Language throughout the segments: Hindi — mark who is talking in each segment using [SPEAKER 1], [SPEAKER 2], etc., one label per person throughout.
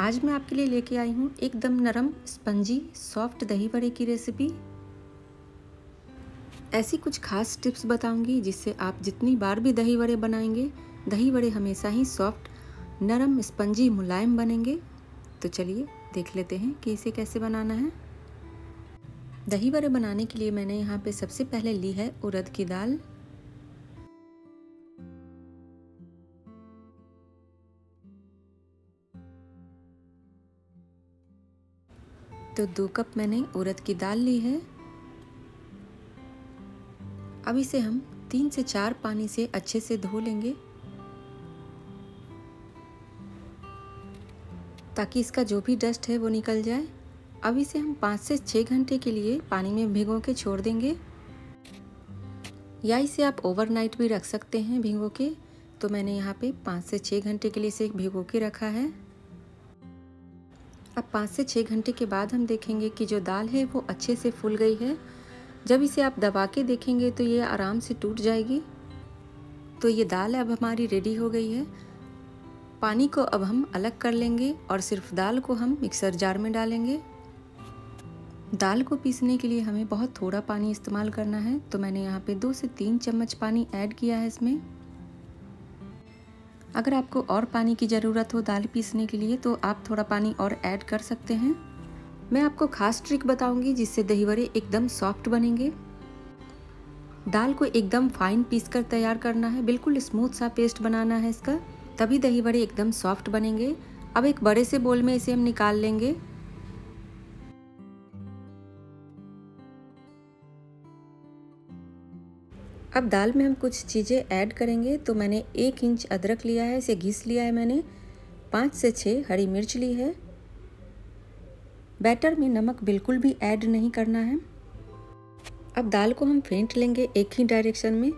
[SPEAKER 1] आज मैं आपके लिए लेके आई हूँ एकदम नरम, स्पंजी, सॉफ्ट दही बड़े की रेसिपी ऐसी कुछ खास टिप्स बताऊँगी जिससे आप जितनी बार भी दही बड़े बनाएँगे, दही बड़े हमेशा ही सॉफ्ट, नरम, स्पंजी मुलायम बनेंगे। तो चलिए देख लेते हैं कि इसे कैसे बनाना है। दही बड़े बनाने के लिए मैंने यहाँ पे सबसे पहले ली है उड़द की दाल। तो दो कप मैंने उड़द की दाल ली है। अब इसे हम तीन से चार पानी से अच्छे से धो लेंगे। ताकि इसका जो भी डस्ट है वो निकल जाए। अब इसे हम पाँच से छः घंटे के लिए पानी में भिगो के छोड़ देंगे। या इसे आप ओवरनाइट भी रख सकते हैं भिगो के। तो मैंने यहाँ पे पाँच से छः घंटे के लिए इसे भिगो के रखा है। अब पाँच से छः घंटे के बाद हम देखेंगे कि जो दाल है वो अच्छे से फूल गई है। जब इसे आप दबा के देखेंगे तो ये आराम से टूट जाएगी। तो ये दाल अब हमारी रेडी हो गई है। पानी को अब हम अलग कर लेंगे और सिर्फ़ दाल को हम मिक्सर जार में डालेंगे। दाल को पीसने के लिए हमें बहुत थोड़ा पानी इस्तेमाल करना है तो मैंने यहाँ पे दो से तीन चम्मच पानी ऐड किया है इसमें। अगर आपको और पानी की ज़रूरत हो दाल पीसने के लिए तो आप थोड़ा पानी और ऐड कर सकते हैं। मैं आपको खास ट्रिक बताऊँगी जिससे दही बड़े एकदम सॉफ्ट बनेंगे। दाल को एकदम फाइन पीस कर तैयार करना है। बिल्कुल स्मूथ सा पेस्ट बनाना है इसका। तभी दही बड़े एकदम सॉफ्ट बनेंगे। अब एक बड़े से बोल में इसे हम निकाल लेंगे। अब दाल में हम कुछ चीज़ें ऐड करेंगे। तो मैंने एक इंच अदरक लिया है, इसे घिस लिया है मैंने। पाँच से छः हरी मिर्च ली है। बैटर में नमक बिल्कुल भी ऐड नहीं करना है। अब दाल को हम फेंट लेंगे एक ही डायरेक्शन में।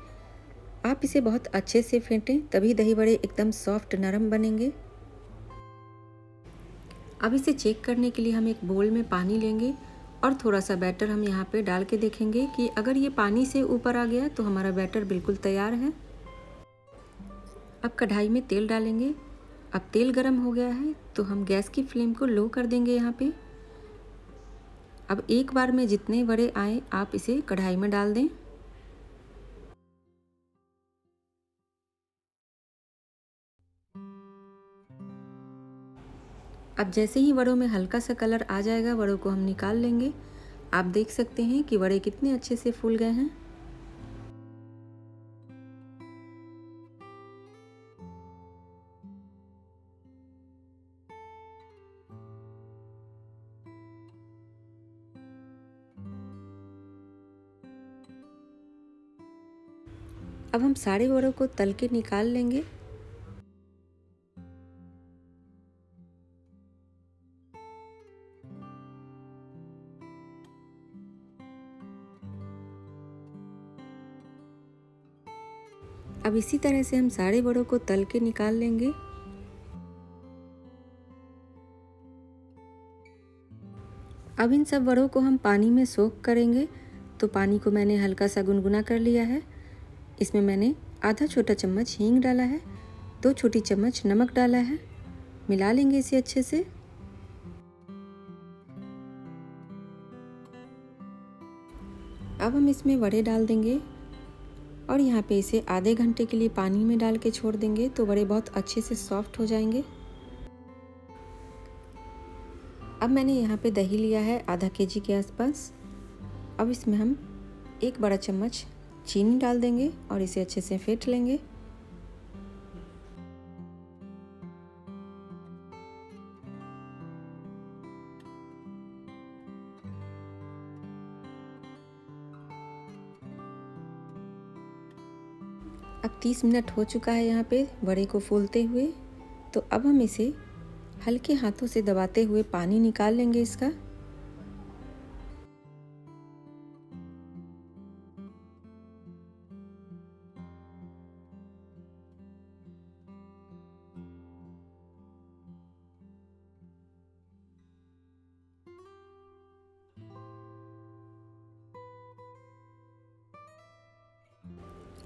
[SPEAKER 1] आप इसे बहुत अच्छे से फेंटें, तभी दही बड़े एकदम सॉफ्ट नरम बनेंगे। अब इसे चेक करने के लिए हम एक बोल में पानी लेंगे। और थोड़ा सा बैटर हम यहाँ पे डाल के देखेंगे कि अगर ये पानी से ऊपर आ गया तो हमारा बैटर बिल्कुल तैयार है। अब कढ़ाई में तेल डालेंगे। अब तेल गर्म हो गया है तो हम गैस की फ्लेम को लो कर देंगे यहाँ पे। अब एक बार में जितने बड़े आए, आप इसे कढ़ाई में डाल दें। अब जैसे ही वड़ों में हल्का सा कलर आ जाएगा, वड़ों को हम निकाल लेंगे। आप देख सकते हैं कि वड़े कितने अच्छे से फूल गए हैं। अब हम सारे वड़ों को तल के निकाल लेंगे। अब इसी तरह से हम सारे बड़ों को तल के निकाल लेंगे। अब इन सब बड़ों को हम पानी में सोख करेंगे। तो पानी को मैंने हल्का सा गुनगुना कर लिया है। इसमें मैंने आधा छोटा चम्मच हींग डाला है, दो छोटी चम्मच नमक डाला है। मिला लेंगे इसे अच्छे से। अब हम इसमें वड़े डाल देंगे। और यहाँ पे इसे आधे घंटे के लिए पानी में डाल के छोड़ देंगे तो बड़े बहुत अच्छे से सॉफ्ट हो जाएँगे। अब मैंने यहाँ पे दही लिया है आधा के जी के आसपास। अब इसमें हम एक बड़ा चम्मच चीनी डाल देंगे और इसे अच्छे से फेंट लेंगे। अब 30 मिनट हो चुका है यहाँ पे बड़े को फूलते हुए तो अब हम इसे हल्के हाथों से दबाते हुए पानी निकाल लेंगे इसका।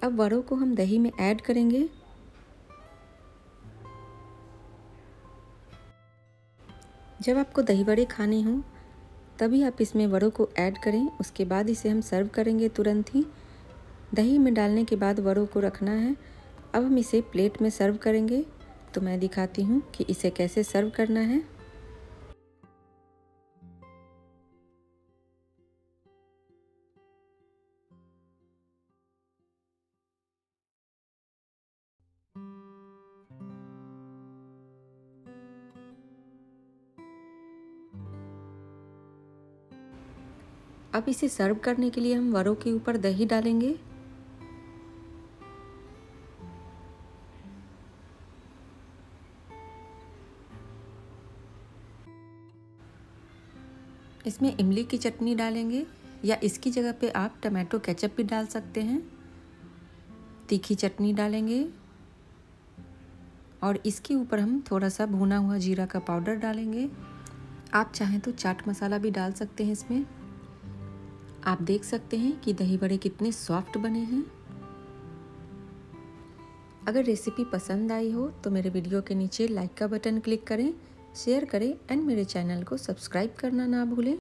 [SPEAKER 1] अब वड़ों को हम दही में ऐड करेंगे। जब आपको दही बड़े खाने हों, तभी आप इसमें वड़ों को ऐड करें, उसके बाद इसे हम सर्व करेंगे तुरंत ही। दही में डालने के बाद वड़ों को रखना है। अब हम इसे प्लेट में सर्व करेंगे। तो मैं दिखाती हूँ कि इसे कैसे सर्व करना है। अब इसे सर्व करने के लिए हम वरों के ऊपर दही डालेंगे। इसमें इमली की चटनी डालेंगे या इसकी जगह पे आप टमाटो केचप भी डाल सकते हैं। तीखी चटनी डालेंगे और इसके ऊपर हम थोड़ा सा भुना हुआ जीरा का पाउडर डालेंगे। आप चाहें तो चाट मसाला भी डाल सकते हैं इसमें। आप देख सकते हैं कि दही बड़े कितने सॉफ्ट बने हैं। अगर रेसिपी पसंद आई हो तो मेरे वीडियो के नीचे लाइक का बटन क्लिक करें शेयर करें एंड मेरे चैनल को सब्सक्राइब करना ना भूलें।